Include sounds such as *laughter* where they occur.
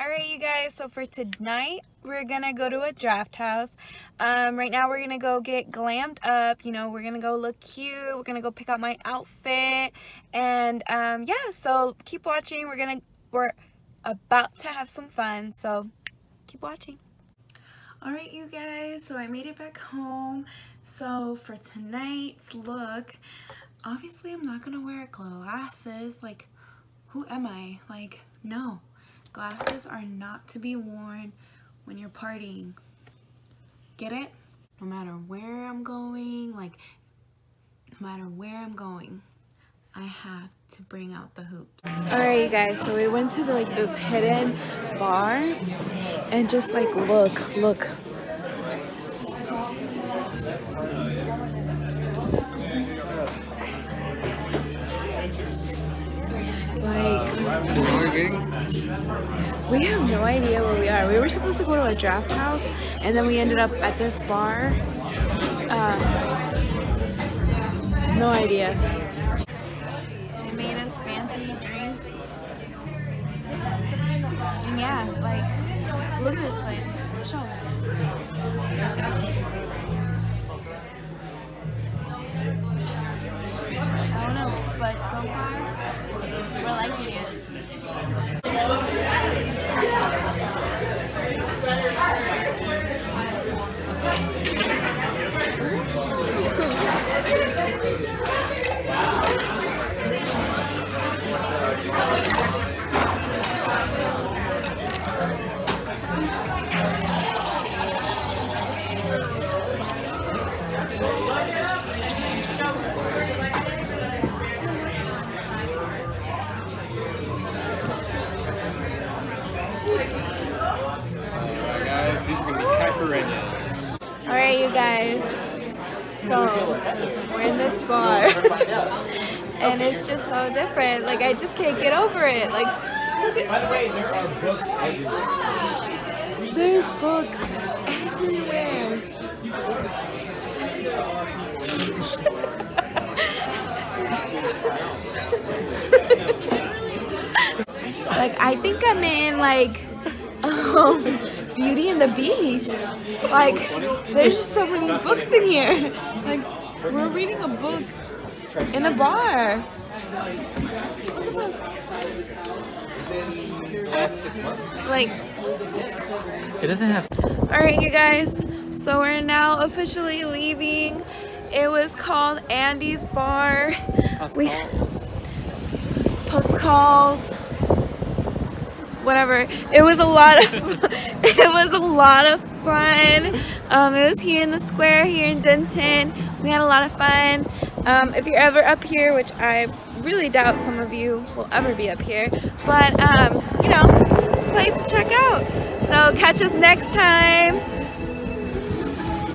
Alright you guys, so for tonight we're gonna go to a draft house. Um, right now we're gonna go get glammed up, you know, we're gonna go look cute, we're gonna go pick out my outfit, and um, yeah, so keep watching, we're gonna, we're about to have some fun, so keep watching. Alright you guys, so I made it back home. So for tonight's look, obviously I'm not gonna wear glasses, like who am I? Like, no. Glasses are not to be worn when you're partying. Get it? No matter where I'm going, like, no matter where I'm going, I have to bring out the hoops. Alright you guys, so we went to the, like this hidden bar and just like look, look. We have no idea where we are. We were supposed to go to a draft house and then we ended up at this bar. Um, no idea. They made us fancy drinks. And yeah, like, look at this place. Show. I don't know, but so far, we're liking it. Alright are gonna be caipirinhas. Alright, you guys. So, we're in this bar. *laughs* and it's just so different. Like, I just can't get over it. Like, look at. By the way, there are books everywhere. There's books everywhere. Like I think I'm in like um, Beauty and the Beast. Like there's just so many books in here. Like we're reading a book in a bar. Look at Last six months. this. Like It doesn't have. Alright you guys, so we're now officially leaving. It was called Andy's Bar. We post calls, whatever. It was a lot of *laughs* it was a lot of fun. Um, it was here in the square here in Denton. We had a lot of fun. Um, if you're ever up here, which I really doubt some of you will ever be up here, but um, you know, it's a place to check out. So catch us next time.